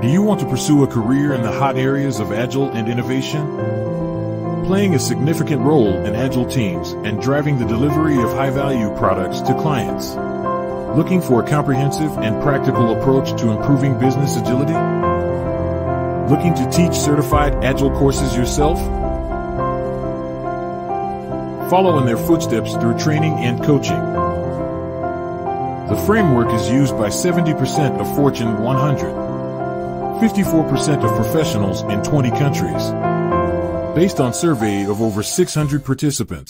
Do you want to pursue a career in the hot areas of Agile and innovation? Playing a significant role in Agile teams and driving the delivery of high-value products to clients. Looking for a comprehensive and practical approach to improving business agility? Looking to teach certified Agile courses yourself? Follow in their footsteps through training and coaching. The framework is used by 70% of Fortune 100. 54% of professionals in 20 countries. Based on survey of over 600 participants.